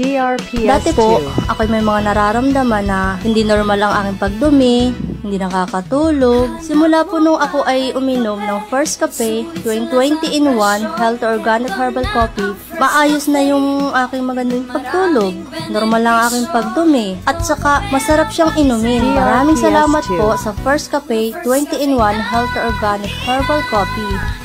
DRPS2. Dati po, ako'y may mga nararamdaman na hindi normal ang aking pagdumi, hindi nakakatulog. Simula po nung ako ay uminom ng First Cafe, 20 in 1 Health Organic Herbal Coffee, maayos na yung aking magandang pagtulog. Normal lang ang aking pagdumi. At saka, masarap siyang inumin. Maraming salamat po sa First Cafe 20 in 1 Health Organic Herbal Coffee.